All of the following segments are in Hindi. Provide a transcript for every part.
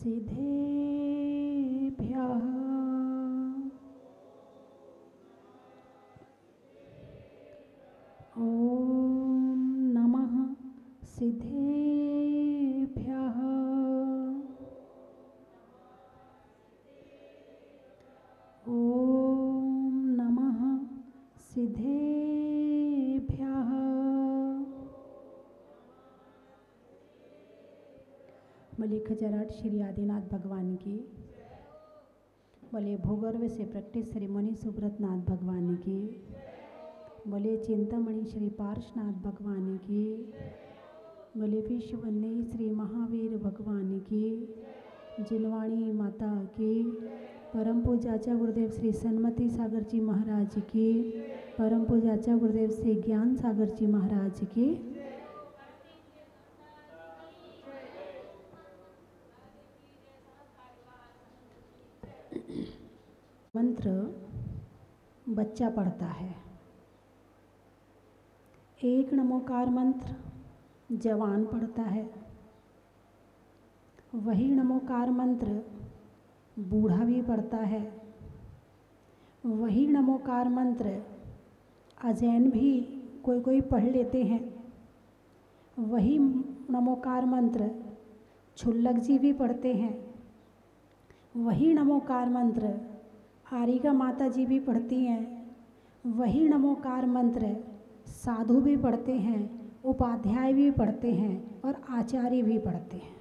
सिद्धेभ्यः खजराट श्री आदिनाथ भगवान की। बोले, भूगर्भ से प्रकटित श्री मुनि सुब्रतनाथ भगवान की। बोले, चिंतामणि श्री पार्शनाथ भगवान की। बोले विश्ववन्नी श्री महावीर भगवान की। जिनवाणी माता की। परम पूजाचा गुरुदेव श्री सन्मति सागर जी महाराज की। परम पूजाचा गुरुदेव श्री ज्ञान सागर जी महाराज की। मंत्र बच्चा पढ़ता है। एक नमोकार मंत्र जवान पढ़ता है। वही नमोकार मंत्र बूढ़ा भी पढ़ता है। वही नमोकार मंत्र अजैन भी कोई कोई पढ़ लेते हैं। वही नमोकार मंत्र छुल्लक जी भी पढ़ते हैं। वही नमोकार मंत्र आरिका माता जी भी पढ़ती हैं। वही नमोकार मंत्र साधु भी पढ़ते हैं, उपाध्याय भी पढ़ते हैं और आचार्य भी पढ़ते हैं।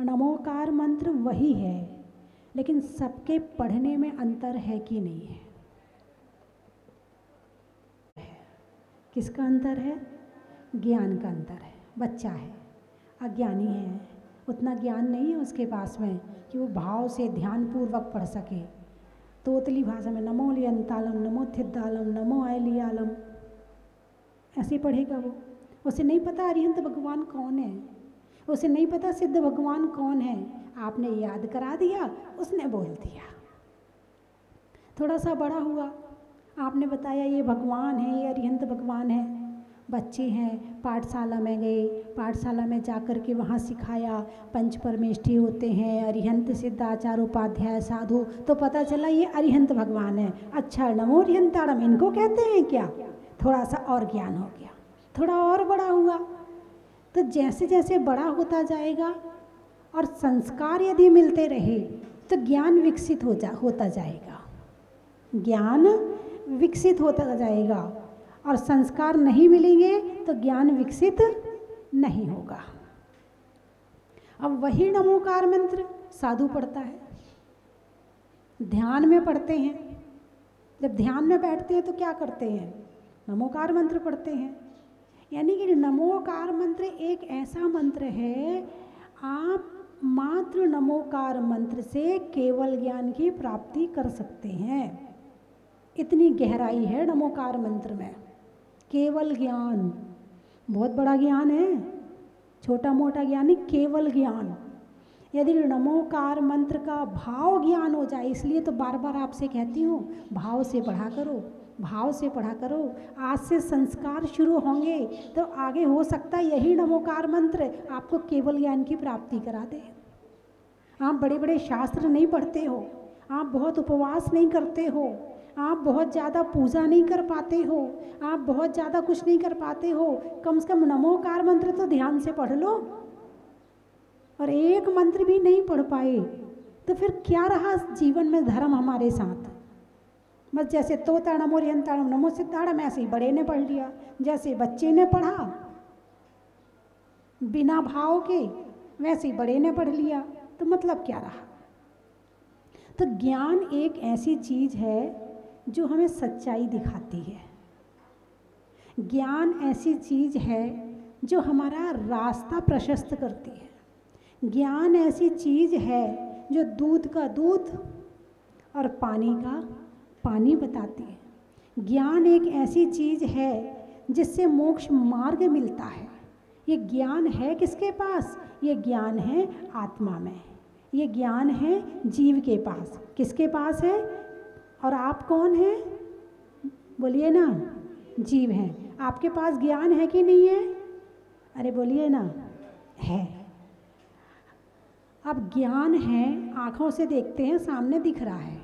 नमोकार मंत्र वही है, लेकिन सबके पढ़ने में अंतर है कि नहीं है। किसका अंतर है? ज्ञान का अंतर है। बच्चा है, अज्ञानी है। उतना ज्ञान नहीं है उसके पास में कि वो भाव से ध्यान पूर्वक पढ़ सके। तोतली भाषा में, नमो लियंतालम, नमो थिद्दालम, नमो आयलियालम। ऐसे पढ़ेगा वो? उसे नहीं पता अरिहंत भगवान कौन है। उसे नहीं पता सिद्ध भगवान कौन है। आपने याद करा दिया, उसने बोल दिया। थोड़ा सा बड़ा हुआ। आपने बताया ये भगवान है, ये अरिहंत भगवान बच्चे हैं, पाठशाला में गए। पाठशाला में जाकर के वहाँ सिखाया। पंच परमेष्ठी होते हैं, अरिहंत सिद्धाचार उपाध्याय साधु। तो पता चला ये अरिहंत भगवान है। अच्छा नमो अरिहंताड़म इनको कहते हैं क्या? थोड़ा सा और ज्ञान हो गया। थोड़ा और बड़ा हुआ। तो जैसे जैसे बड़ा होता जाएगा और संस्कार यदि मिलते रहे तो ज्ञान विकसित हो जा, होता जाएगा। ज्ञान विकसित होता जाएगा। और संस्कार नहीं मिलेंगे तो ज्ञान विकसित नहीं होगा। अब वही नमोकार मंत्र साधु पढ़ता है। ध्यान में पढ़ते हैं। जब ध्यान में बैठते हैं तो क्या करते हैं? नमोकार मंत्र पढ़ते हैं। यानी कि नमोकार मंत्र एक ऐसा मंत्र है, आप मात्र नमोकार मंत्र से केवल ज्ञान की प्राप्ति कर सकते हैं। इतनी गहराई है नमोकार मंत्र में। केवल ज्ञान। बहुत बड़ा ज्ञान है। छोटा मोटा ज्ञान नहीं, केवल ज्ञान। यदि नमोकार मंत्र का भाव ज्ञान हो जाए, इसलिए तो बार बार आपसे कहती हूँ, भाव से पढ़ा करो, भाव से पढ़ा करो। आज से संस्कार शुरू होंगे तो आगे हो सकता है यही नमोकार मंत्र आपको केवल ज्ञान की प्राप्ति करा दे। आप बड़े बड़े शास्त्र नहीं पढ़ते हो, आप बहुत उपवास नहीं करते हो। आप बहुत ज़्यादा पूजा नहीं कर पाते हो, आप बहुत ज़्यादा कुछ नहीं कर पाते हो। कम से कम नमोकार मंत्र तो ध्यान से पढ़ लो। और एक मंत्र भी नहीं पढ़ पाए तो फिर क्या रहा जीवन में धर्म हमारे साथ? बस जैसे तोता नमो रियंताड़म नमो सिद्धाड़म ऐसे ही बड़े ने पढ़ लिया, जैसे बच्चे ने पढ़ा, बिना भाव के वैसे ही बड़े ने पढ़ लिया तो मतलब क्या रहा? तो ज्ञान एक ऐसी चीज़ है जो हमें सच्चाई दिखाती है। ज्ञान ऐसी चीज़ है जो हमारा रास्ता प्रशस्त करती है। ज्ञान ऐसी चीज़ है जो दूध का दूध और पानी का पानी बताती है। ज्ञान एक ऐसी चीज़ है जिससे मोक्ष मार्ग मिलता है। ये ज्ञान है किसके पास? ये ज्ञान है आत्मा में। ये ज्ञान है जीव के पास। किसके पास है? और आप कौन हैं? बोलिए ना, जीव हैं। आपके पास ज्ञान है कि नहीं है? अरे बोलिए ना, है। अब ज्ञान है, आँखों से देखते हैं, सामने दिख रहा है।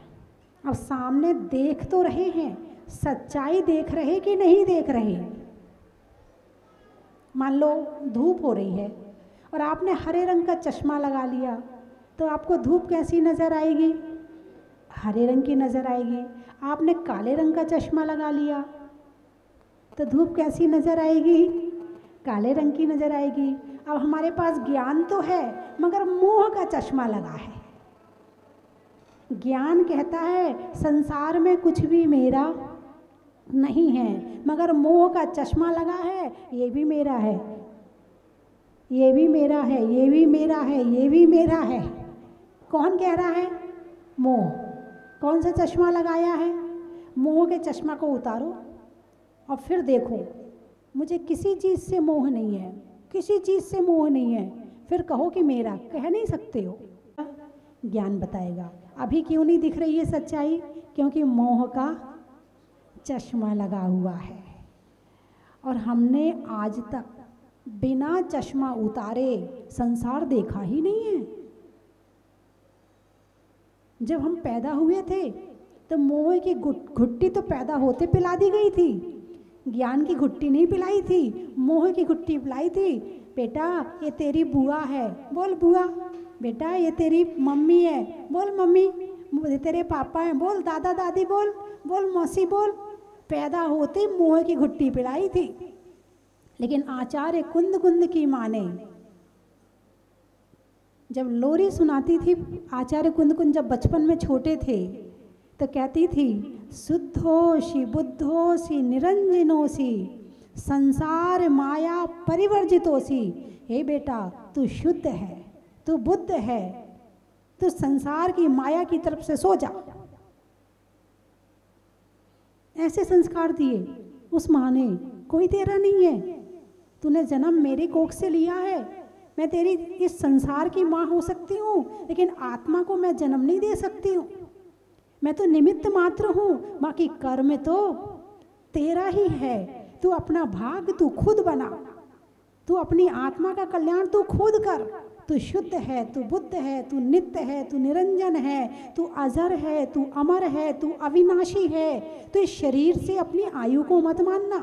अब सामने देख तो रहे हैं, सच्चाई देख रहे कि नहीं देख रहे? मान लो, धूप हो रही है, और आपने हरे रंग का चश्मा लगा लिया तो आपको धूप कैसी नज़र आएगी? हरे रंग की नज़र आएगी आपने काले रंग का चश्मा लगा लिया। तो धूप कैसी नज़र आएगी? काले रंग की नज़र आएगी। अब हमारे पास ज्ञान तो है, मगर मोह का चश्मा लगा है। ज्ञान कहता है, संसार में कुछ भी मेरा नहीं है, मगर मोह का चश्मा लगा है, ये भी मेरा है। ये भी मेरा है, ये भी मेरा है, ये भी मेरा है। कौन कह रहा है? मोह। कौन सा चश्मा लगाया है? मोह के चश्मा को उतारो और फिर देखो, मुझे किसी चीज़ से मोह नहीं है, किसी चीज़ से मोह नहीं है। फिर कहो कि मेरा, कह नहीं सकते हो। ज्ञान बताएगा। अभी क्यों नहीं दिख रही है सच्चाई? क्योंकि मोह का चश्मा लगा हुआ है। और हमने आज तक बिना चश्मा उतारे संसार देखा ही नहीं है। जब हम पैदा हुए थे तो मोह की घुट्टी तो पैदा होते पिला दी गई थी। ज्ञान की घुट्टी नहीं पिलाई थी, मोह की घुट्टी पिलाई थी। बेटा, ये तेरी बुआ है, बोल बुआ। बेटा, ये तेरी मम्मी है, बोल मम्मी। ये तेरे पापा हैं, बोल दादा, दादी, बोल बोल मौसी, बोल। पैदा होते मोह की घुट्टी पिलाई थी। लेकिन आचार्य कुंद कुंद की माने जब लोरी सुनाती थी, आचार्य कुंद कुंद जब बचपन में छोटे थे तो कहती थी, शुद्धोषि, बुद्धोषि, निरंजनोषि, संसार माया परिवर्जितोषि। हे बेटा, तू शुद्ध है, तू बुद्ध है, तू संसार की माया की तरफ़ से सो जा। ऐसे संस्कार दिए। उस माँ ने, कोई तेरा नहीं है, तूने जन्म मेरे कोख से लिया है मैं तेरी इस संसार की माँ हो सकती हूँ, लेकिन आत्मा को मैं जन्म नहीं दे सकती हूँ। मैं तो निमित्त मात्र हूँ, बाकी कर्म तो तेरा ही है। तू अपना भाग तू खुद बना। तू अपनी आत्मा का कल्याण तू खुद कर। तू शुद्ध है, तू बुद्ध है, तू नित्य है, तू निरंजन है, तू अजर है, तू अमर है, तू अविनाशी है। तो इस शरीर से अपनी आयु को मत मानना।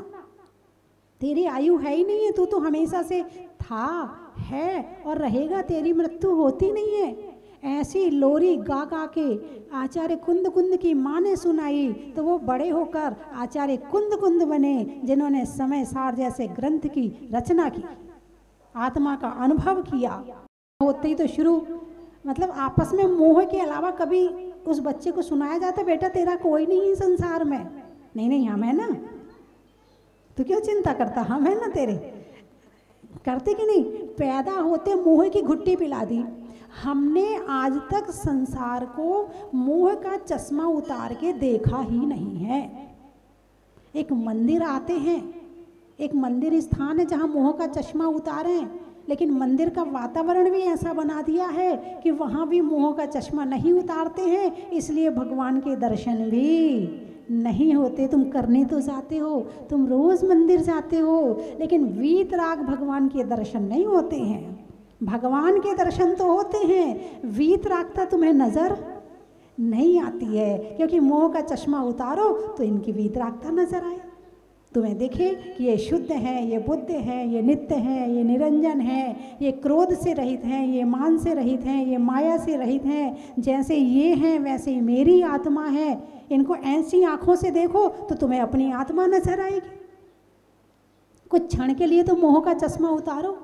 तेरी आयु है ही नहीं है, तू तो हमेशा से था। है और रहेगा, तेरी मृत्यु होती नहीं है। ऐसी लोरी गा गा के आचार्य कुंद कुंद की माँ ने सुनाई तो वो बड़े होकर आचार्य कुंद कुंद बने, जिन्होंने समय सार जैसे ग्रंथ की रचना की, आत्मा का अनुभव किया। होते ही तो शुरू मतलब आपस में मोह के अलावा कभी उस बच्चे को सुनाया जाता, बेटा, तेरा कोई नहीं है संसार में। नहीं नहीं, हम है ना। तो क्यों चिंता करता? हम है ना तेरे। करते कि नहीं? पैदा होते मोह की घुट्टी पिला दी। हमने आज तक संसार को मोह का चश्मा उतार के देखा ही नहीं है। एक मंदिर आते हैं। एक मंदिर स्थान है जहाँ मोह का चश्मा उतारें। लेकिन मंदिर का वातावरण भी ऐसा बना दिया है कि वहाँ भी मोह का चश्मा नहीं उतारते हैं, इसलिए भगवान के दर्शन भी नहीं होते, तुम करने तो जाते हो, तुम रोज़ मंदिर जाते हो, लेकिन वीतराग भगवान के दर्शन नहीं होते हैं। भगवान के दर्शन तो होते हैं वीतरागता तुम्हें नज़र नहीं आती है, क्योंकि मोह का चश्मा उतारो तो इनकी वीतरागता नज़र आए। तुम्हें दिखे कि ये शुद्ध हैं, ये बुद्ध हैं, ये नित्य हैं, ये निरंजन हैं, ये क्रोध से रहित हैं, ये मान से रहित हैं, ये माया से रहित हैं, जैसे ये हैं, वैसे ही मेरी आत्मा है। इनको ऐसी आँखों से देखो तो तुम्हें अपनी आत्मा नज़र आएगी। कुछ क्षण के लिए तो मोह का चश्मा उतारो।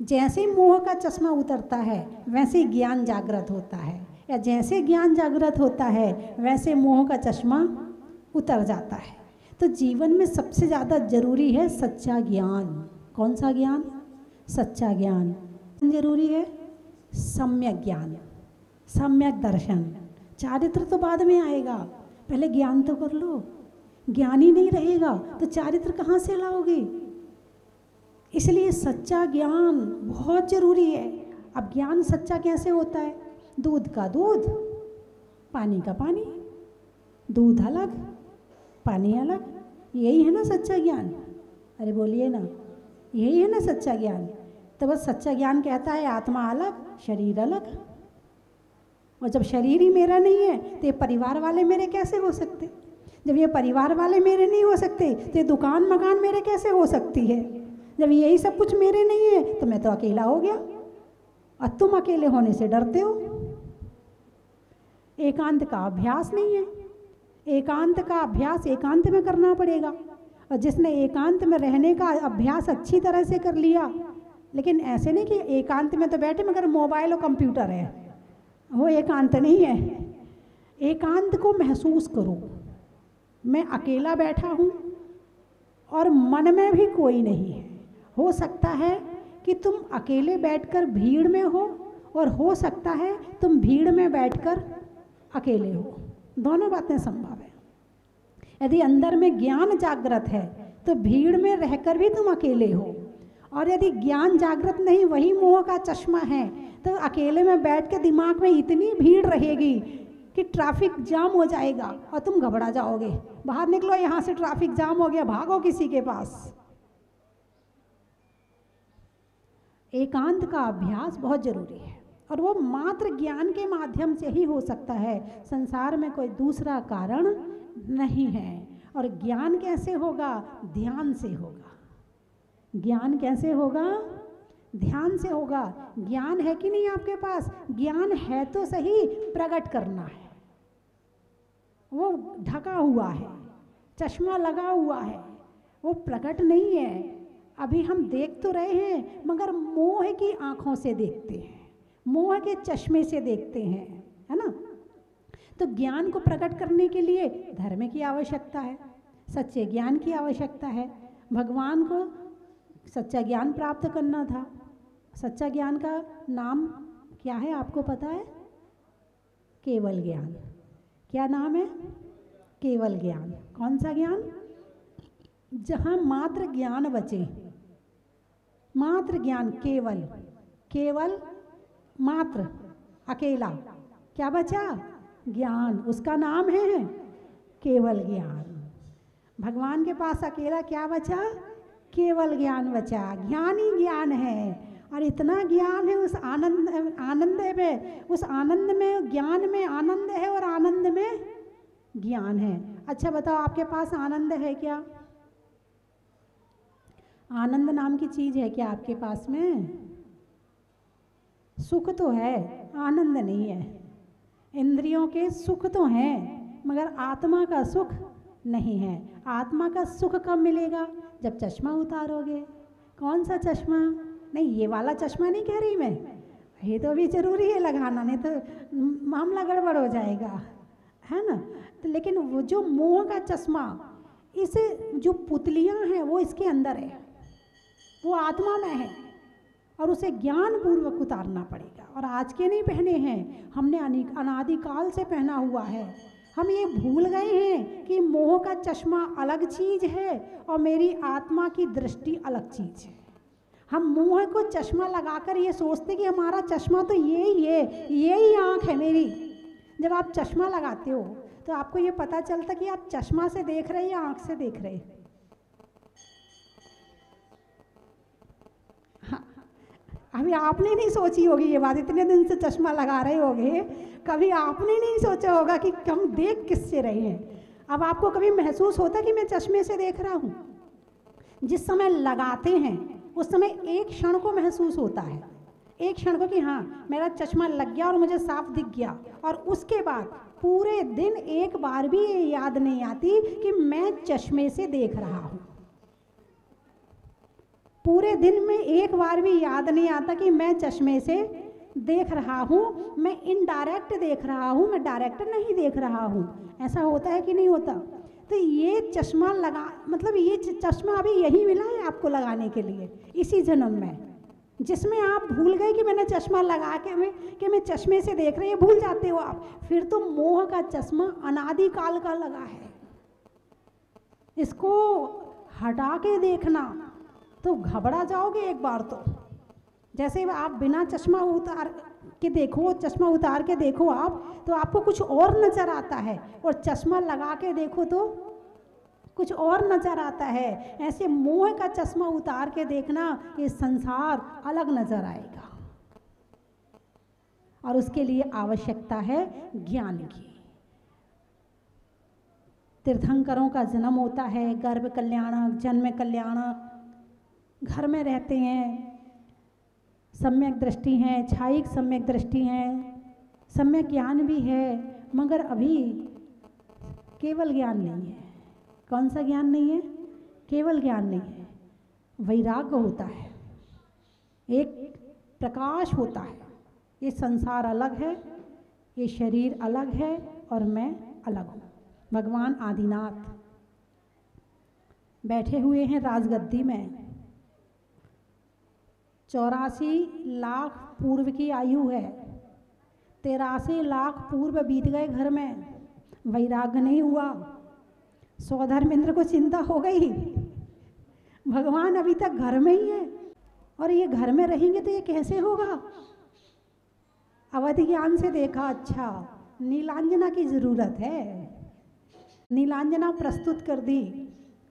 जैसे मोह का चश्मा उतरता है, वैसे ज्ञान जागृत होता है। या जैसे ज्ञान जागृत होता है, वैसे मोह का चश्मा उतर जाता है। तो जीवन में सबसे ज़्यादा ज़रूरी है सच्चा ज्ञान। कौन सा ज्ञान? सच्चा ज्ञान। ज़रूरी है? सम्यक ज्ञान। सम्यक दर्शन। चारित्र तो बाद में आएगा। पहले ज्ञान तो कर लो। ज्ञान ही नहीं रहेगा तो चारित्र कहाँ से लाओगे? इसलिए सच्चा ज्ञान बहुत ज़रूरी है। अब ज्ञान सच्चा कैसे होता है? दूध का दूध। पानी का पानी। दूध अलग। पानी अलग यही है ना सच्चा ज्ञान? अरे बोलिए ना। यही है ना सच्चा ज्ञान? तो बस सच्चा ज्ञान कहता है आत्मा अलग, शरीर अलग। और जब शरीर ही मेरा नहीं है तो ये परिवार वाले मेरे कैसे हो सकते? जब ये परिवार वाले मेरे नहीं हो सकते तो ये दुकान मकान मेरे कैसे हो सकती है? जब यही सब कुछ मेरे नहीं है तो मैं तो अकेला हो गया। और तुम अकेले होने से डरते हो? एकांत का अभ्यास नहीं है। एकांत का अभ्यास एकांत में करना पड़ेगा। और जिसने एकांत में रहने का अभ्यास अच्छी तरह से कर लिया, लेकिन ऐसे नहीं कि एकांत में तो बैठे, मगर मोबाइल और कंप्यूटर है। वो एकांत नहीं है। एकांत को महसूस करो। मैं अकेला बैठा हूँ और मन में भी कोई नहीं है। हो सकता है कि तुम अकेले बैठकर भीड़ में हो, और हो सकता है तुम भीड़ में बैठकर अकेले हो। दोनों बातें संभव है। यदि अंदर में ज्ञान जागृत है तो भीड़ में रहकर भी तुम अकेले हो। और यदि ज्ञान जागृत नहीं, वही मोह का चश्मा है तो अकेले में बैठ के दिमाग में इतनी भीड़ रहेगी कि ट्रैफ़िक जाम हो जाएगा और तुम घबरा जाओगे। बाहर निकलो, यहाँ से ट्रैफ़िक जाम हो गया, भागो किसी के पास। एकांत का अभ्यास बहुत ज़रूरी है। और वो मात्र ज्ञान के माध्यम से ही हो सकता है। संसार में कोई दूसरा कारण नहीं है। और ज्ञान कैसे होगा? ध्यान से होगा। ज्ञान कैसे होगा? ध्यान से होगा। ज्ञान है कि नहीं आपके पास? ज्ञान है तो सही, प्रकट करना है। वो ढका हुआ है, चश्मा लगा हुआ है, वो प्रकट नहीं है। अभी हम देख तो रहे हैं, मगर मोह की आँखों से देखते हैं। मोह के चश्मे से देखते हैं, है ना? तो ज्ञान को प्रकट करने के लिए धर्म की आवश्यकता है, सच्चे ज्ञान की आवश्यकता है। भगवान को सच्चा ज्ञान प्राप्त करना था। सच्चा ज्ञान का नाम क्या है आपको पता है? केवल ज्ञान। क्या नाम है? केवल ज्ञान। कौन सा ज्ञान? जहाँ मात्र ज्ञान बचे। मात्र ज्ञान, केवल। केवल मात्र, अकेला। क्या बचा? ज्ञान। उसका नाम है केवल ज्ञान। भगवान के पास अकेला क्या बचा? केवल ज्ञान बचा। ज्ञान ही ज्ञान है। और इतना ज्ञान है उस आनंद आनंद में, उस आनंद में, ज्ञान में आनंद है और आनंद में ज्ञान है। अच्छा बताओ, आपके पास आनंद है क्या? आनंद नाम की चीज़ है क्या आपके पास में? सुख तो है, आनंद नहीं है। इंद्रियों के सुख तो हैं, मगर आत्मा का सुख नहीं है। आत्मा का सुख कब मिलेगा? जब चश्मा उतारोगे। कौन सा चश्मा? नहीं, ये वाला चश्मा नहीं कह रही मैं। ये तो भी ज़रूरी है लगाना, नहीं तो मामला गड़बड़ हो जाएगा। है ना? तो लेकिन वो जो मोह का चश्मा, इसे जो पुतलियाँ हैं, वो इसके अंदर है। वो आत्मा में है। और उसे ज्ञान पूर्वक उतारना पड़ेगा। और आज के नहीं पहने हैं, हमने अनादिकाल से पहना हुआ है। हम ये भूल गए हैं कि मोह का चश्मा अलग चीज़ है और मेरी आत्मा की दृष्टि अलग चीज़ है। हम मुँह को चश्मा लगाकर ये सोचते कि हमारा चश्मा तो ये ही है, ये ही आँख है मेरी। जब आप चश्मा लगाते हो तो आपको ये पता चलता कि आप चश्मा से देख रहे हैं या आँख से देख रहे हाँ। अभी आपने नहीं सोची होगी ये बात, इतने दिन से चश्मा लगा रहे होगे, कभी आपने नहीं सोचा होगा कि हम देख किससे रहे हैं। अब आपको कभी महसूस होता कि मैं चश्मे से देख रहा हूँ? जिस समय लगाते हैं, उस समय एक क्षण को महसूस होता है। एक क्षण को कि हाँ मेरा चश्मा लग गया और मुझे साफ़ दिख गया। और उसके बाद पूरे दिन एक बार भी ये याद नहीं आती कि मैं चश्मे से देख रहा हूँ। पूरे दिन में एक बार भी याद नहीं आता कि मैं चश्मे से देख रहा हूँ, मैं इनडायरेक्ट देख रहा हूँ, मैं डायरेक्ट नहीं देख रहा हूँ। ऐसा होता है कि नहीं होता? तो ये चश्मा लगा मतलब ये चश्मा अभी यही मिला है आपको लगाने के लिए, इसी जन्म में। जिसमें आप भूल गए कि मैंने चश्मा लगा के मैं, कि मैं चश्मे से देख रही भूल जाते हो आप। फिर तो मोह का चश्मा अनादिकाल का लगा है। इसको हटा के देखना तो घबरा जाओगे एक बार तो। जैसे आप बिना चश्मा उतार के देखो, चश्मा उतार के देखो आप तो आपको कुछ और नज़र आता है। और चश्मा लगा के देखो तो कुछ और नज़र आता है। ऐसे मोह का चश्मा उतार के देखना ये संसार अलग नज़र आएगा। और उसके लिए आवश्यकता है ज्ञान की। तीर्थंकरों का जन्म होता है, गर्भ कल्याणक जन्म कल्याणक घर में रहते हैं, सम्यक दृष्टि है छाइक सम्यक दृष्टि है, सम्यक ज्ञान भी है, मगर अभी केवल ज्ञान नहीं है। कौन सा ज्ञान नहीं है? केवल ज्ञान नहीं है। वैराग्य होता है। एक प्रकाश होता है। ये संसार अलग है, ये शरीर अलग है और मैं अलग हूँ। भगवान आदिनाथ बैठे हुए हैं राजगद्दी में। चौरासी लाख पूर्व की आयु है। तेरासी लाख पूर्व बीत गए घर में। वैराग्य नहीं हुआ। सौधर्मेंद्र को चिंता हो गई। भगवान अभी तक घर में ही है और ये घर में रहेंगे तो ये कैसे होगा? अवधि ज्ञान से देखा अच्छा नीलांजना की ज़रूरत है। नीलांजना प्रस्तुत कर दी।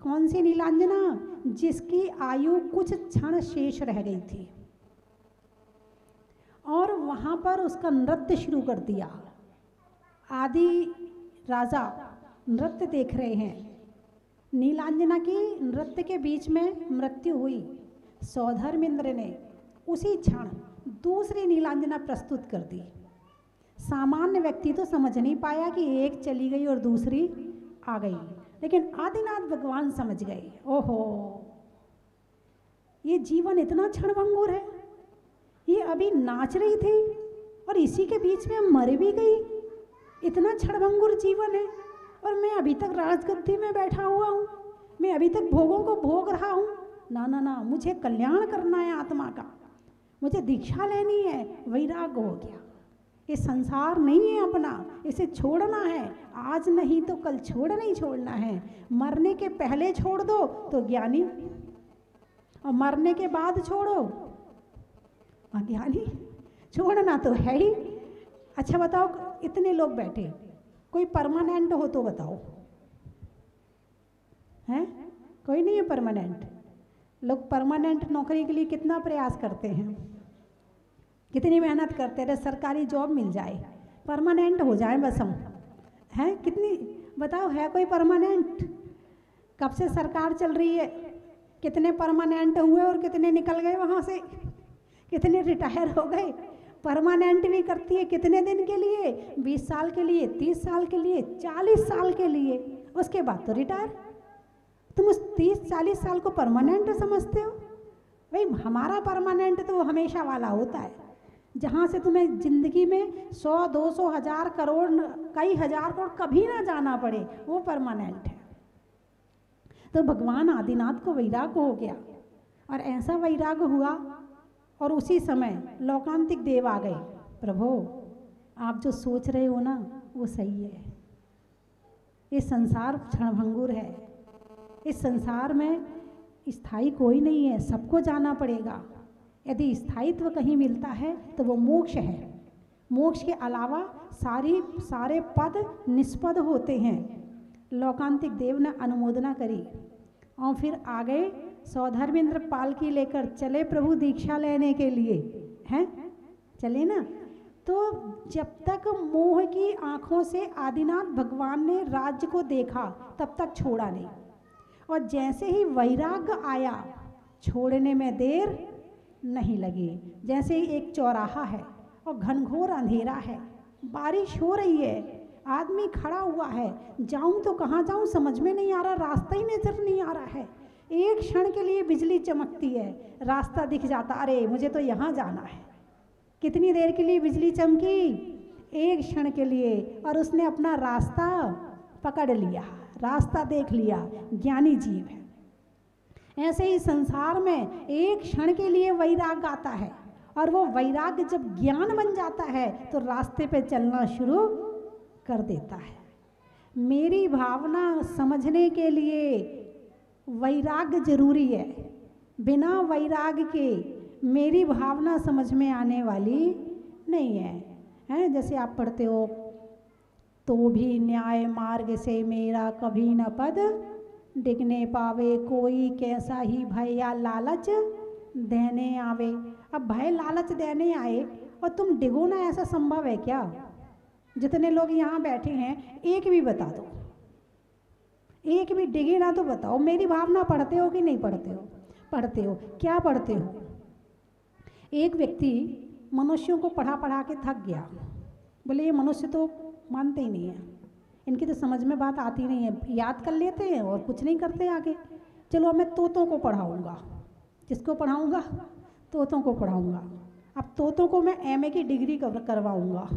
कौन सी नीलांजना? जिसकी आयु कुछ क्षण शेष रह गई थी। और वहाँ पर उसका नृत्य शुरू कर दिया। आदि राजा नृत्य देख रहे हैं। नीलांजना की नृत्य के बीच में मृत्यु हुई। सौधर्मेंद्र ने उसी क्षण दूसरी नीलांजना प्रस्तुत कर दी। सामान्य व्यक्ति तो समझ नहीं पाया कि एक चली गई और दूसरी आ गई। लेकिन आदिनाथ भगवान समझ गए, ओहो, ये जीवन इतना क्षणभंगुर है, ये अभी नाच रही थी और इसी के बीच में मर भी गई, इतना क्षणभंगुर जीवन है और मैं अभी तक राजगद्दी में बैठा हुआ हूँ, मैं अभी तक भोगों को भोग रहा हूँ। ना ना ना, मुझे कल्याण करना है आत्मा का, मुझे दीक्षा लेनी है वैराग हो गया। ये संसार नहीं है अपना, इसे छोड़ना है। आज नहीं तो कल छोड़ नहीं छोड़ना है। मरने के पहले छोड़ दो तो ज्ञानी, और मरने के बाद छोड़ो। अज्ञानी, छोड़ना तो है ही। अच्छा बताओ, इतने लोग बैठे, कोई परमानेंट हो तो बताओ। हैं? कोई नहीं है परमानेंट। लोग परमानेंट नौकरी के लिए कितना प्रयास करते हैं। कितनी मेहनत करते रहे, सरकारी जॉब मिल जाए परमानेंट हो जाए बस हम। हैं? कितनी? बताओ, है कोई परमानेंट कब से सरकार चल रही है? कितने परमानेंट हुए और कितने निकल गए वहाँ से? कितने रिटायर हो गए? परमानेंट भी करती है कितने दिन के लिए? बीस साल के लिए, तीस साल के लिए, चालीस साल के लिए। उसके बाद तो रिटायर तुम उस तीस, चालीस साल को परमानेंट समझते हो? भाई, हमारा परमानेंट तो हमेशा वाला होता है। जहाँ से तुम्हें ज़िंदगी में सौ, दो सौ, हज़ार करोड़ कई हज़ार करोड़ कभी ना जाना पड़े, वो परमानेंट है। तो भगवान आदिनाथ को वैराग्य हो गया और ऐसा वैराग्य हुआ और उसी समय लौकांतिक देव आ गए। प्रभो, आप जो सोच रहे हो ना, वो सही है। ये संसार क्षणभंगुर है। इस संसार में स्थायी कोई नहीं है, सबको जाना पड़ेगा। यदि स्थायित्व कहीं मिलता है तो वो मोक्ष है। मोक्ष के अलावा सारी, सारे पद निष्पद होते हैं। लोकांतिक देव ने अनुमोदना करी। और फिर आ गए सौधर्मेंद्र पालकी लेकर चले प्रभु दीक्षा लेने के लिए। हैं? चले ना? तो जब तक मोह की आँखों से आदिनाथ भगवान ने राज्य को देखा, तब तक छोड़ा नहीं। और जैसे ही वैराग्य आया, छोड़ने में देर नहीं लगी। जैसे एक चौराहा है और घनघोर अंधेरा है। बारिश हो रही है। आदमी खड़ा हुआ है। जाऊँ तो कहाँ जाऊँ समझ में नहीं आ रहा। रास्ता ही नज़र नहीं आ रहा है। एक क्षण के लिए बिजली चमकती है। रास्ता दिख जाता, अरे, मुझे तो यहाँ जाना है। कितनी देर के लिए बिजली चमकी? एक क्षण के लिए। और उसने अपना रास्ता पकड़ लिया। रास्ता देख लिया। ज्ञानी जीव है। ऐसे ही संसार में एक क्षण के लिए वैराग आता है। और वो वैराग्य जब ज्ञान बन जाता है तो रास्ते पे चलना शुरू कर देता है। मेरी भावना समझने के लिए वैराग्य ज़रूरी है। बिना वैराग्य के मेरी भावना समझ में आने वाली नहीं है। हैं, जैसे आप पढ़ते हो तो भी न्याय मार्ग से मेरा कभी न पद डिगने पावे, कोई कैसा ही भय या लालच देने आवे। अब भय, लालच देने आए और तुम डिगो ना, ऐसा संभव है क्या? जितने लोग यहाँ बैठे हैं, एक भी बता दो। एक भी डिगे ना तो बताओ, मेरी भावना पढ़ते हो कि नहीं पढ़ते हो? पढ़ते हो। क्या पढ़ते हो? एक व्यक्ति मनुष्यों को पढ़ा पढ़ा के थक गया। बोले, ये मनुष्य तो मानते ही नहीं है। इनकी तो समझ में बात आती नहीं है। याद कर लेते हैं और कुछ नहीं करते आगे। चलो मैं तोतों को पढ़ाऊँगा। किसको पढ़ाऊँगा? तोतों को पढ़ाऊँगा। अब तोतों को मैं एमए की डिग्री करवाऊँगा।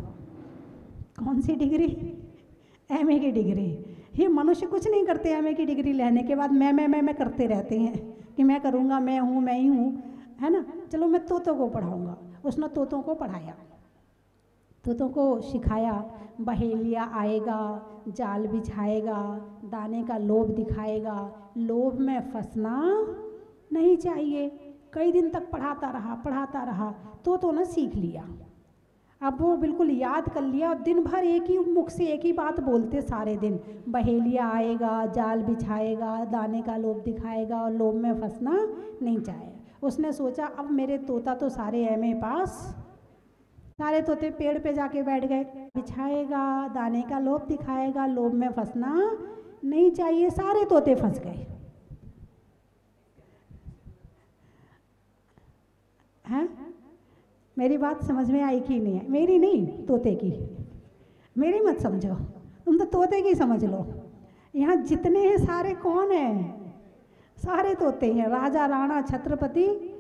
कौन सी डिग्री? एमए की डिग्री। ये मनुष्य कुछ नहीं करते एमए की डिग्री लेने के बाद। मैं मैं मैं मैं करते रहते हैं कि मैं करूँगा, मैं हूँ, मैं ही हूँ, है ना? चलो मैं तोतों को पढ़ाऊँगा। उसने तोतों को पढ़ाया। तोतों को सिखाया बहेलिया आएगा, जाल बिछाएगा, दाने का लोभ दिखाएगा। लोभ में फंसना नहीं चाहिए। कई दिन तक पढ़ाता रहा पढ़ाता रहा तो तो ना सीख लिया। अब वो बिल्कुल याद कर लिया, और दिन भर एक ही मुख से एक ही बात बोलते सारे दिन। बहेलिया आएगा, जाल बिछाएगा, दाने का लोभ दिखाएगा, और लोभ में फंसना नहीं चाहे उसने सोचा, अब मेरे तोता तो सारे एम पास सारे तोते पेड़ पे जाके बैठ गए। बिछाएगा, दाने का लोभ दिखाएगा, लोभ में फंसना नहीं चाहिए, सारे तोते फंस गए। हैं? मेरी बात समझ में आई कि नहीं? है मेरी नहीं, तोते की। मेरी मत समझो। तुम तो तोते की समझ लो। यहाँ जितने हैं, सारे कौन हैं? सारे तोते हैं। राजा, राणा, छत्रपति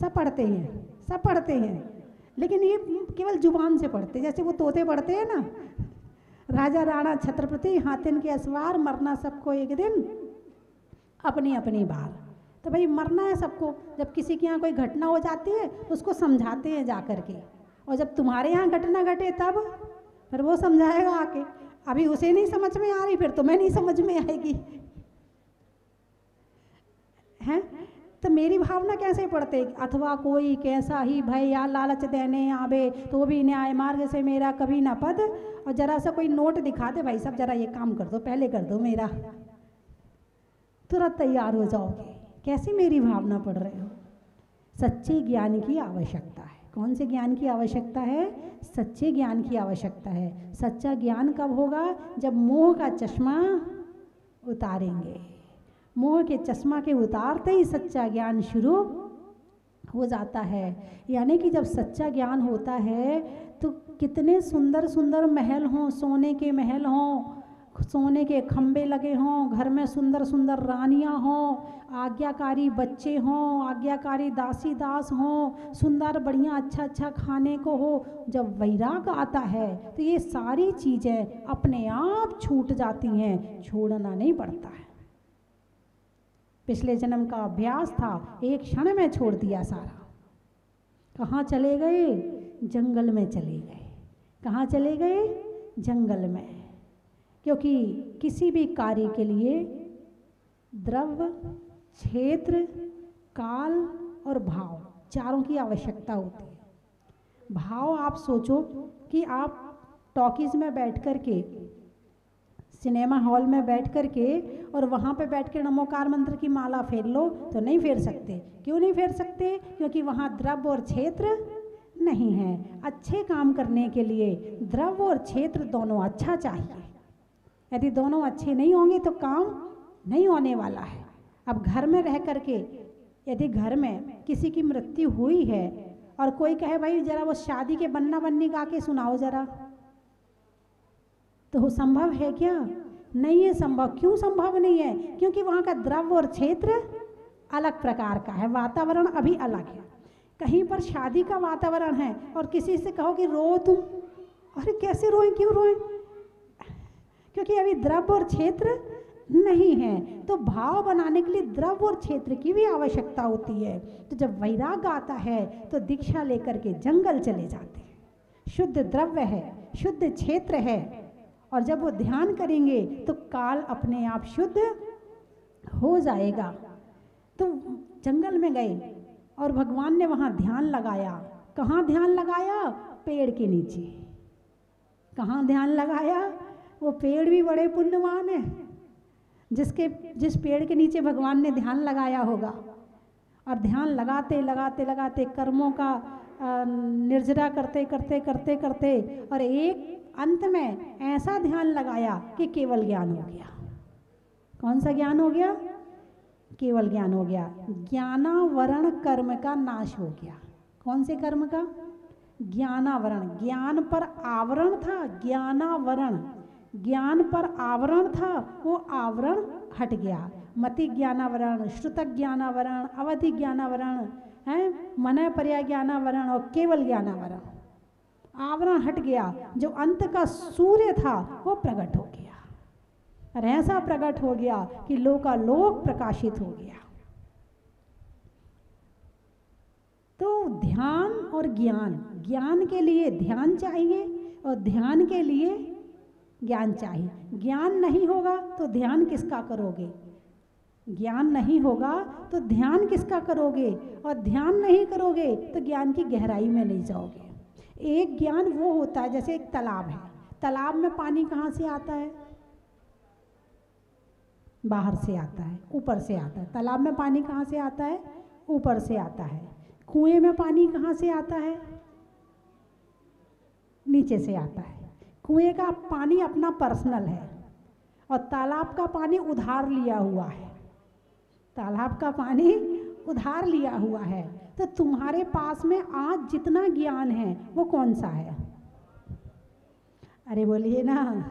सब पढ़ते हैं, सब पढ़ते हैं। लेकिन ये केवल ज़ुबान से पढ़ते, जैसे वो तोते पढ़ते हैं ना। राजा राणा छत्रपति हाथिन के असवार मरना सबको एक दिन अपनी अपनी बार। तो भाई मरना है सबको, जब किसी के यहाँ कोई घटना हो जाती है तो उसको समझाते हैं जा कर के। और जब तुम्हारे यहाँ घटना घटे तब, फिर वो समझाएगा आके, अभी उसे नहीं समझ में आ रही, फिर तुम्हें नहीं समझ में आएगी। हैं? तो मेरी भावना कैसे पड़ते? अथवा कोई कैसा ही भय या लालच देने आवे तो भी न्याय मार्ग से मेरा कभी ना पद। और जरा सा कोई नोट दिखा दे भाई सब जरा ये काम कर दो, पहले कर दो मेरा। तुरंत तैयार हो जाओगे। कैसी मेरी भावना पढ़ रहे हो? सच्चे ज्ञान की आवश्यकता है। कौन से ज्ञान की आवश्यकता है? सच्चे ज्ञान की आवश्यकता है। सच्चा ज्ञान कब होगा? जब मोह का चश्मा उतारेंगे। मोह के चश्मा के उतारते ही सच्चा ज्ञान शुरू हो जाता है। यानी कि जब सच्चा ज्ञान होता है तो कितने सुंदर सुंदर महल हों, सोने के महल हों, सोने के खंभे लगे हों, घर में सुंदर सुंदर रानियाँ हों, आज्ञाकारी बच्चे हों, आज्ञाकारी दासी दास हों, सुंदर बढ़िया अच्छा अच्छा खाने को हो, जब वैराग आता है तो ये सारी चीज़ें अपने आप छूट जाती हैं, छोड़ना नहीं पड़ता है। पिछले जन्म का अभ्यास था, एक क्षण में छोड़ दिया सारा। कहाँ चले गए? जंगल में चले गए। कहाँ चले गए? जंगल में। क्योंकि किसी भी कार्य के लिए द्रव्य, क्षेत्र, काल और भाव चारों की आवश्यकता होती है। भाव आप सोचो कि आप टॉकीज़ में बैठ कर के सिनेमा हॉल में बैठ कर के और वहाँ पे बैठ कर नमोकार मंत्र की माला फेर लो तो नहीं फेर सकते। क्यों नहीं फेर सकते? क्योंकि वहाँ द्रव्य और क्षेत्र नहीं है। अच्छे काम करने के लिए द्रव्य और क्षेत्र दोनों अच्छा चाहिए। यदि दोनों अच्छे नहीं होंगे तो काम नहीं होने वाला है। अब घर में रह करके यदि घर में किसी की मृत्यु हुई है और कोई कहे, भाई जरा वो शादी के बन्ना बन्नी गा के सुनाओ जरा। तो वो संभव है क्या? नहीं है संभव। क्यों संभव नहीं है? क्योंकि वहाँ का द्रव्य और क्षेत्र अलग प्रकार का है। वातावरण अभी अलग है। कहीं पर शादी का वातावरण है और किसी से कहो कि रो तुम। अरे कैसे रोए? क्यों रोए? क्योंकि अभी द्रव्य और क्षेत्र नहीं है। तो भाव बनाने के लिए द्रव्य और क्षेत्र की भी आवश्यकता होती है। तो जब वैराग आता है तो दीक्षा लेकर के जंगल चले जाते हैं। शुद्ध द्रव्य है, शुद्ध क्षेत्र है। और जब वो ध्यान करेंगे तो काल अपने आप शुद्ध हो जाएगा। तो जंगल में गए और भगवान ने वहाँ ध्यान लगाया। कहाँ ध्यान लगाया? पेड़ के नीचे। कहाँ ध्यान लगाया? वो पेड़ भी बड़े पुण्यवान है, जिसके, जिस पेड़ के नीचे भगवान ने ध्यान लगाया होगा। और ध्यान लगाते लगाते लगाते कर्मों का निर्जरा करते करते करते करते और एक अंत में ऐसा ध्यान लगाया कि केवल ज्ञान हो गया। कौन सा ज्ञान हो गया? केवल ज्ञान हो गया। ज्ञानावरण कर्म का नाश हो गया। कौन से कर्म का? ज्ञानावरण। ज्ञान पर आवरण था, ज्ञानावरण। ज्ञान पर आवरण था, वो आवरण हट गया। मति ज्ञानावरण, श्रुत ज्ञानावरण, अवधि ज्ञानावरण, है? मन पर्याय ज्ञानावरण और केवल ज्ञानावरण। आवरण हट गया। जो अंत का सूर्य था, वो प्रकट हो गया। और ऐसा प्रकट हो गया कि लोका लोक प्रकाशित हो गया। तो ध्यान और ज्ञान ज्ञान के लिए ध्यान चाहिए और ध्यान के लिए ज्ञान चाहिए। ज्ञान नहीं होगा तो ध्यान किसका करोगे? ज्ञान नहीं होगा तो ध्यान किसका करोगे? और ध्यान नहीं करोगे तो ज्ञान की गहराई में नहीं जाओगे। एक ज्ञान वो होता है, जैसे एक तालाब है। तालाब में पानी कहाँ से आता है? बाहर से आता है, ऊपर से आता है। तालाब में पानी कहाँ से आता है? ऊपर से आता है। कुएँ में पानी कहाँ से आता है? नीचे से आता है। कुएँ का पानी अपना पर्सनल है और तालाब का पानी उधार लिया हुआ है। तालाब का पानी उधार लिया हुआ है। तो तुम्हारे पास में आज जितना ज्ञान है, वो कौन सा है? अरे बोलिए ना,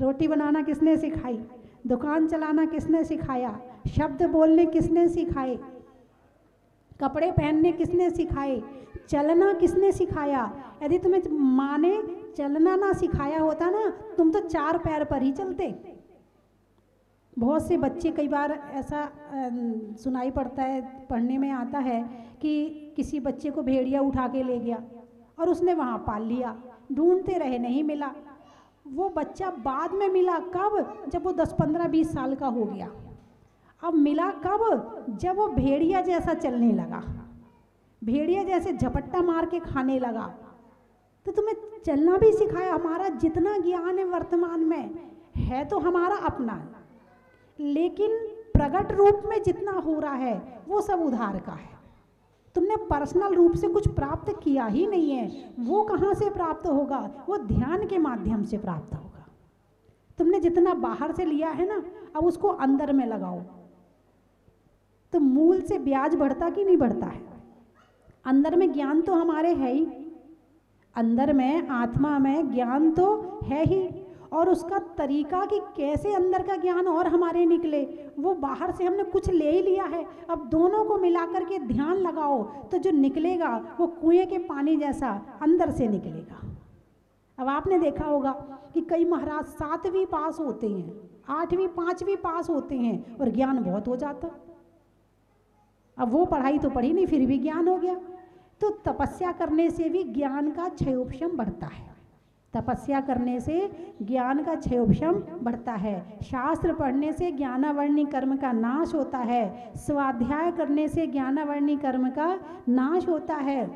रोटी बनाना किसने सिखाई? दुकान चलाना किसने सिखाया? शब्द बोलने किसने सिखाए? कपड़े पहनने किसने सिखाए? चलना किसने सिखाया? यदि तुम्हें माँ ने चलना ना सिखाया होता ना, तुम तो चार पैर पर ही चलते। बहुत से बच्चे कई बार ऐसा सुनाई पड़ता है, पढ़ने में आता है कि किसी बच्चे को भेड़िया उठा के ले गया और उसने वहाँ पाल लिया, ढूंढते रहे, नहीं मिला। वो बच्चा बाद में मिला कब? जब वो दस पंद्रह बीस साल का हो गया। अब मिला कब? जब वो भेड़िया जैसा चलने लगा। भेड़िया जैसे झपट्टा मार के खाने लगा। तो तुम्हें चलना भी सिखाया, हमारा जितना ज्ञान है वर्तमान में, है तो हमारा अपना लेकिन प्रकट रूप में जितना हो रहा है, वो सब उधार का है। तुमने पर्सनल रूप से कुछ प्राप्त किया ही नहीं है। वो कहाँ से प्राप्त होगा? वो ध्यान के माध्यम से प्राप्त होगा। तुमने जितना बाहर से लिया है ना, अब उसको अंदर में लगाओ। तो मूल से ब्याज बढ़ता कि नहीं बढ़ता है? अंदर में ज्ञान तो हमारे है ही। अंदर में, आत्मा में ज्ञान तो है ही। और उसका तरीका कि कैसे अंदर का ज्ञान और हमारे निकले, वो बाहर से हमने कुछ ले ही लिया है। अब दोनों को मिलाकर के ध्यान लगाओ तो जो निकलेगा, वो कुएँ के पानी जैसा अंदर से निकलेगा। अब आपने देखा होगा कि कई महाराज सातवीं पास होते हैं, आठवीं, पाँचवीं पास होते हैं और ज्ञान बहुत हो जाता। अब वो पढ़ाई तो पढ़ी नहीं, फिर भी ज्ञान हो गया। तो तपस्या करने से भी ज्ञान का क्षयोपम बढ़ता है। तपस्या करने से ज्ञान का क्षयोपम बढ़ता है। शास्त्र पढ़ने से ज्ञानावर्णी कर्म का नाश होता है। स्वाध्याय करने से ज्ञानावर्णी कर्म का नाश होता है।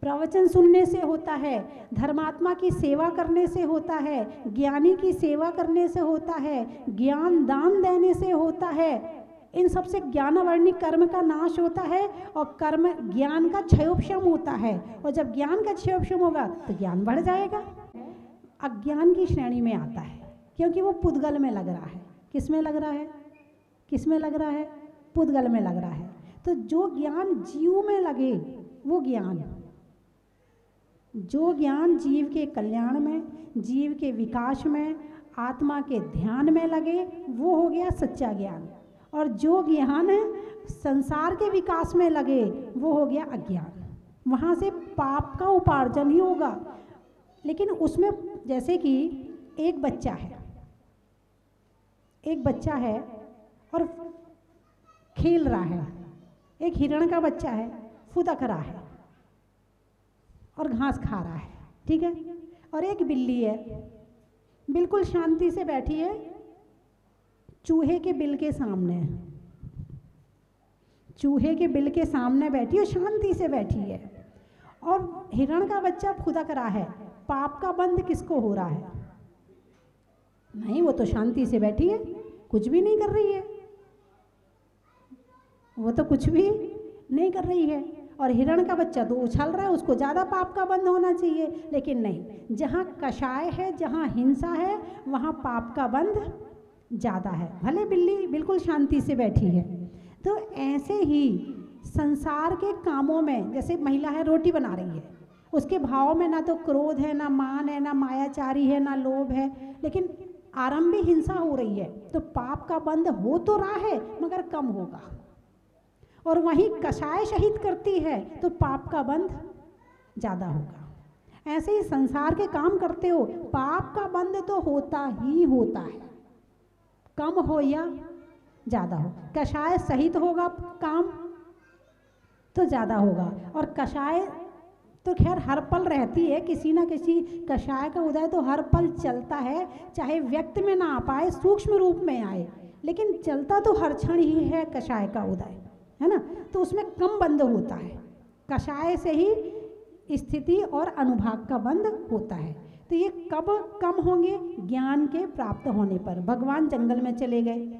प्रवचन सुनने से होता है। धर्मात्मा की सेवा करने से होता है। ज्ञानी की सेवा करने से होता है। ज्ञान दान देने से होता है। इन सबसे ज्ञानवर्णी कर्म का नाश होता है और कर्म ज्ञान का क्षयोपम होता है। और जब ज्ञान का क्षयोपम होगा तो ज्ञान बढ़ जाएगा। अज्ञान की श्रेणी में आता है, क्योंकि वो पुद्गल में लग रहा है। किसमें लग रहा है? किसमें लग रहा है? पुद्गल में लग रहा है। तो जो ज्ञान जीव में लगे, वो ज्ञान। जो ज्ञान जीव के कल्याण में, जीव के विकास में, आत्मा के ध्यान में लगे, वो हो गया सच्चा ज्ञान। और जो ज्ञान संसार के विकास में लगे, वो हो गया अज्ञान। वहाँ से पाप का उपार्जन ही होगा। लेकिन उसमें जैसे कि एक बच्चा है, एक बच्चा है और खेल रहा है। एक हिरण का बच्चा है, फुदक रहा है और घास खा रहा है, ठीक है? और एक बिल्ली है, बिल्कुल शांति से बैठी है चूहे के बिल के सामने। चूहे के बिल के सामने बैठी है, शांति से बैठी है। और हिरण का बच्चा खुदा करा है, पाप का बंद किसको हो रहा है? नहीं, वो तो शांति से बैठी है, कुछ भी नहीं कर रही है। वो तो कुछ भी नहीं कर रही है। और हिरण का बच्चा तो उछल रहा है, उसको ज़्यादा पाप का बंद होना चाहिए। लेकिन नहीं, जहाँ कषाय है, जहाँ हिंसा है, वहाँ पाप का बंद ज़्यादा है। भले बिल्ली बिल्कुल शांति से बैठी है। तो ऐसे ही संसार के कामों में, जैसे महिला है, रोटी बना रही है। उसके भाव में ना तो क्रोध है, ना मान है, ना मायाचारी है, ना लोभ है, लेकिन आरंभी हिंसा हो रही है। तो पाप का बंद हो तो रहा है, मगर कम होगा। और वहीं कषाय शहीद करती है तो पाप का बंध ज़्यादा होगा। ऐसे ही संसार के काम करते हो, पाप का बंध तो होता ही होता है। कम हो या ज़्यादा हो। कषाय सहित होगा काम तो ज़्यादा होगा। और कषाय तो खैर हर पल रहती है, किसी ना किसी कषाय का उदय तो हर पल चलता है, चाहे व्यक्त में ना आ पाए, सूक्ष्म रूप में आए, लेकिन चलता तो हर क्षण ही है कषाय का उदय, है ना? तो उसमें कम बंद होता है। कषाय से ही स्थिति और अनुभाग का बंद होता है। तो ये कब कम होंगे? ज्ञान के प्राप्त होने पर। भगवान जंगल में चले गए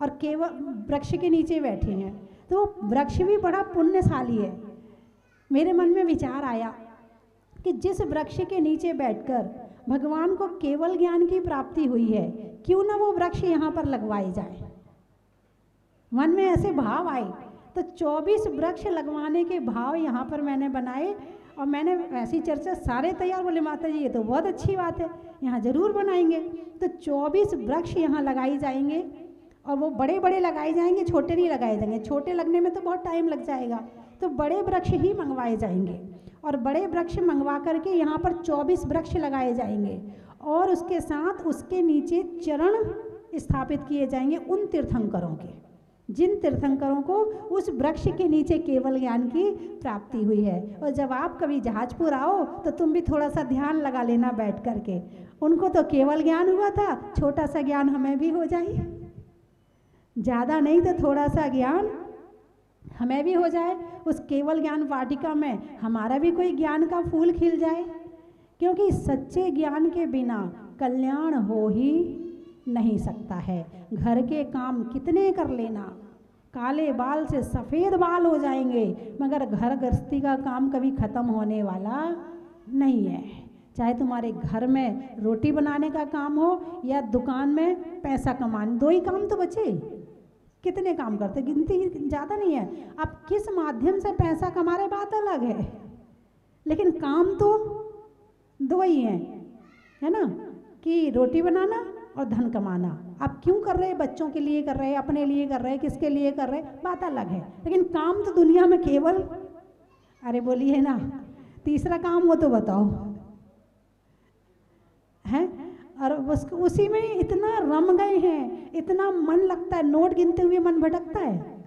और केवल वृक्ष के नीचे बैठे हैं। तो वृक्ष भी बड़ा पुण्यशाली है। मेरे मन में विचार आया कि जिस वृक्ष के नीचे बैठकर भगवान को केवल ज्ञान की प्राप्ति हुई है, क्यों ना वो वृक्ष यहाँ पर लगवाए जाए? मन में ऐसे भाव आए। तो 24 वृक्ष लगवाने के भाव यहाँ पर मैंने बनाए। और मैंने ऐसी चर्चा सारे तैयार बोले, माता जी, ये तो बहुत अच्छी बात है, यहाँ ज़रूर बनाएँगे। तो 24 वृक्ष यहाँ लगाई जाएँगे और वो बड़े बड़े लगाए जाएँगे, छोटे नहीं लगाए जाएँगे। छोटे लगने में तो बहुत टाइम लग जाएगा। तो बड़े वृक्ष ही मंगवाए जाएँगे और बड़े वृक्ष मंगवा करके यहाँ पर 24 वृक्ष लगाए जाएँगे और उसके साथ उसके नीचे चरण स्थापित किए जाएँगे उन तीर्थंकरों के। जिन तीर्थंकरों को उस वृक्ष के नीचे केवल ज्ञान की प्राप्ति हुई है। और जब आप कभी जहाजपुर आओ तो तुम भी थोड़ा सा ध्यान लगा लेना बैठ करके। उनको तो केवल ज्ञान हुआ था छोटा सा ज्ञान हमें भी हो जाए। ज़्यादा नहीं तो थोड़ा सा ज्ञान हमें भी हो जाए। उस केवल ज्ञान वाटिका में हमारा भी कोई ज्ञान का फूल खिल जाए। क्योंकि सच्चे ज्ञान के बिना कल्याण हो ही नहीं सकता है। घर के काम कितने कर लेना? काले बाल से सफ़ेद बाल हो जाएँगे, मगर घर गृहस्थी का काम कभी ख़त्म होने वाला नहीं है। चाहे तुम्हारे घर में रोटी बनाने का काम हो या दुकान में पैसा कमाने, दो ही काम तो बचे। कितने काम करते? गिनती ज़्यादा नहीं है। अब किस माध्यम से पैसा कमा रहे बात अलग है? लेकिन काम तो दो ही हैं, है ना? कि रोटी बनाना और धन कमाना। आप क्यों कर रहे हैं? बच्चों के लिए कर रहे हैं? अपने लिए कर रहे हैं? किसके लिए कर रहे हैं? बात अलग है। लेकिन काम तो दुनिया में केवल अरे बोलिए ना। तीसरा काम हो तो बताओ। है? और उस उसी में इतना रम गए हैं। इतना मन लगता है। नोट गिनते हुए मन भटकता है।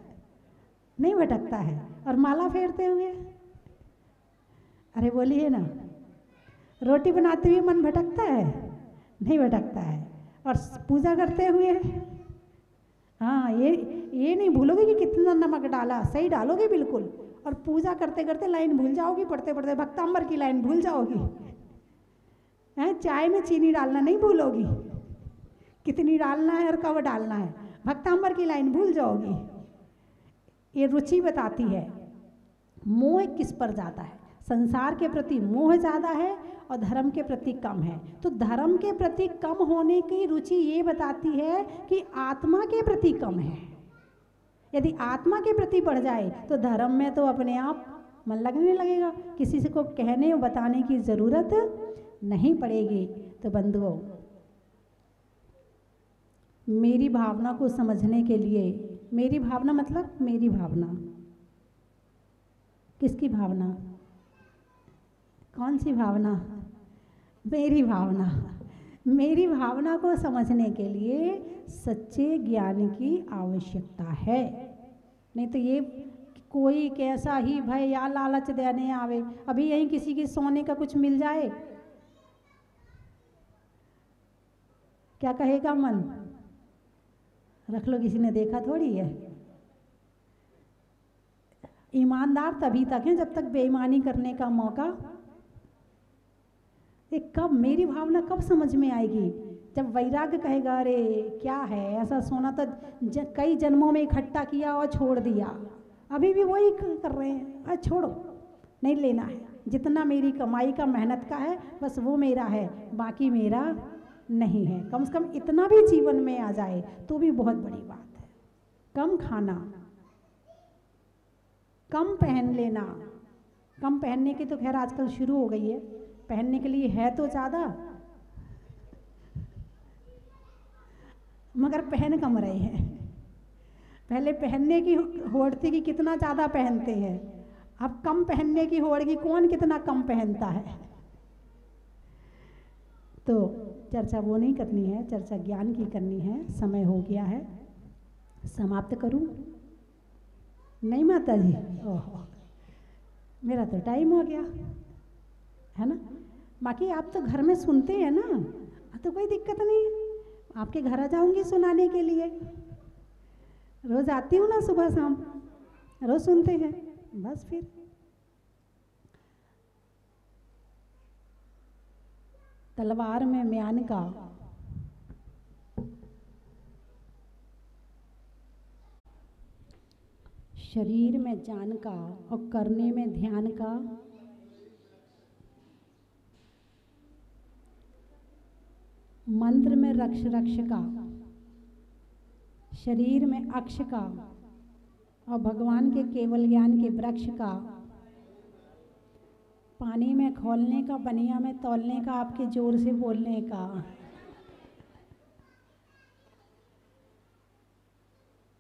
नहीं भटकता है। और माला फेरते हुए। अरे बोलिए ना। रोटी बनाते हुए मन भटकता है? नहीं भटकता है। और पूजा करते हुए? हाँ ये ये नहीं भूलोगे कि कितना नमक डाला? सही डालोगे बिल्कुल। और पूजा करते करते लाइन भूल जाओगी, पढ़ते पढ़ते भक्तांबर की लाइन भूल जाओगी। हैं, चाय में चीनी डालना नहीं भूलोगी। कितनी डालना है और कब डालना है? भक्तांबर की लाइन भूल जाओगी। ये रुचि बताती है, मोह किस पर जाता है? संसार के प्रति मोह ज़्यादा है और धर्म के प्रति कम है। तो धर्म के प्रति कम होने की रुचि ये बताती है कि आत्मा के प्रति कम है। यदि आत्मा के प्रति बढ़ जाए तो धर्म में तो अपने आप मन लगने लगेगा। किसी से को कहने और बताने की ज़रूरत नहीं पड़ेगी। तो बंधुओं, मेरी भावना को समझने के लिए, मेरी भावना मतलब मेरी भावना। किसकी भावना? कौन सी भावना? मेरी भावना। मेरी भावना को समझने के लिए सच्चे ज्ञान की आवश्यकता है। नहीं तो ये कोई कैसा ही भय या लालच देने आवे, अभी यहीं किसी के सोने का कुछ मिल जाए। क्या कहेगा मन? रख लो, किसी ने देखा थोड़ी है। ईमानदार तभी तक है जब तक बेईमानी करने का मौका ये कब मेरी भावना कब समझ में आएगी? जब वैराग्य कहेगा अरे क्या है? ऐसा सोना तो ज, कई जन्मों में इकट्ठा किया और छोड़ दिया। अभी भी वही कर रहे हैं। अरे छोड़ो। नहीं लेना है। जितना मेरी कमाई का मेहनत का है बस वो मेरा है। बाकी मेरा नहीं है। कम से कम इतना भी जीवन में आ जाए तो भी बहुत बड़ी बात है। कम खाना। कम पहन लेना। कम पहनने की तो खैर आजकल शुरू हो गई है। पहनने के लिए है तो ज़्यादा। मगर पहन कम रहे हैं। पहले पहनने की होड़ थी कि कितना ज़्यादा पहनते हैं। अब कम पहनने की होड़ की कौन कितना कम पहनता है? तो चर्चा वो नहीं करनी है, चर्चा ज्ञान की करनी है। समय हो गया है। समाप्त करूँ? नहीं माता जी। ओहो। मेरा तो टाइम हो गया। है ना? बाकी आप तो घर में सुनते हैं ना। तो कोई दिक्कत नहीं। आपके घर आ जाऊँगी सुनाने के लिए। रोज़ आती हूँ ना सुबह शाम। रोज़ सुनते हैं। बस फिर। तलवार में म्यान का। शरीर में जान का और करने में ध्यान का। मंत्र में रक्ष रक्ष का, शरीर में अक्ष का, और भगवान के केवल ज्ञान के वृक्ष का, पानी में खोलने का, बनिया में तोलने का, आपके ज़ोर से बोलने का।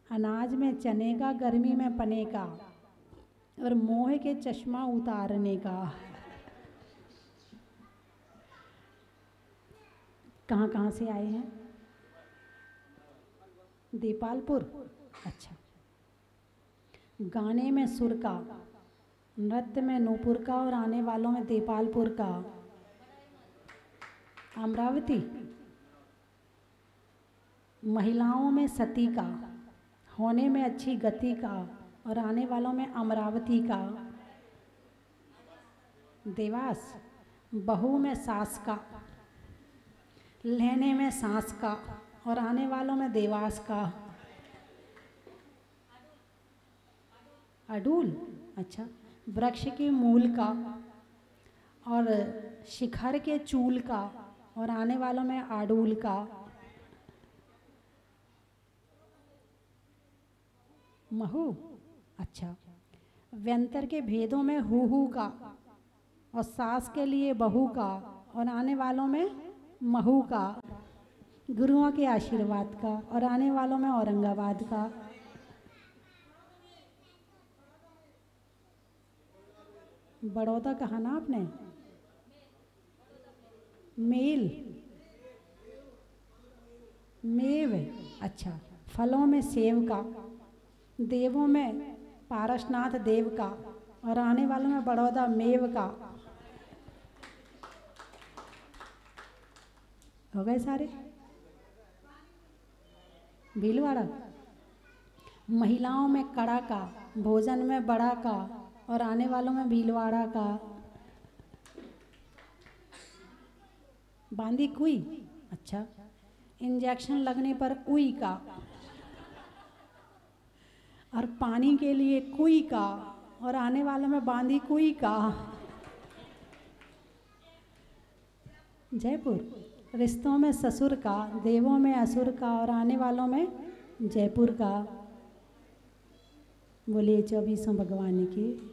अनाज में चने का, गर्मी में पने का, और मोह के चश्मा उतारने का। कहाँ कहाँ से आए हैं? दीपालपुर। अच्छा। गाने में सुर का, नृत्य में नूपुर का और आने वालों में देपालपुर का। अमरावती। महिलाओं में सती का, होने में अच्छी गति का और आने वालों में अमरावती का। देवास। बहू में सास का। लेने में सांस का और आने वालों में देवास का। अडूल? अच्छा। वृक्ष के मूल का और शिखर के चूल का और आने वालों में आडूल का। महू? अच्छा। व्यंतर के भेदों में हु का और सास के लिए बहू का और आने वालों में महू का, गुरुओं के आशीर्वाद का और आने वालों में औरंगाबाद का। बड़ौदा कहा ना आपने? मेल। मेव अच्छा। फलों में सेव का, देवों में पारसनाथ देव का और आने वालों में बड़ौदा मेव का। हो गए सारे? भीलवाड़ा? महिलाओं में कड़ा का, भोजन में बड़ा का, और आने वालों में भीलवाड़ा का। बांदी कुई? अच्छा। इंजेक्शन लगने पर उई का। और पानी के लिए कुई का, और आने वालों में बांदी कुई का। जयपुर? रिश्तों में ससुर का, देवों में असुर का और आने वालों में जयपुर का। बोलिए चौबीसों भगवान की।